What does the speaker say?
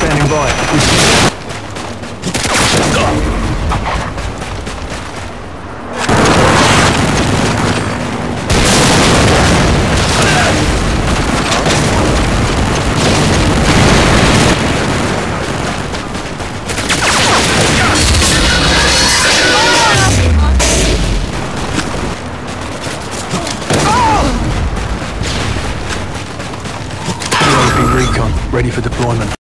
standing by. Ready for deployment.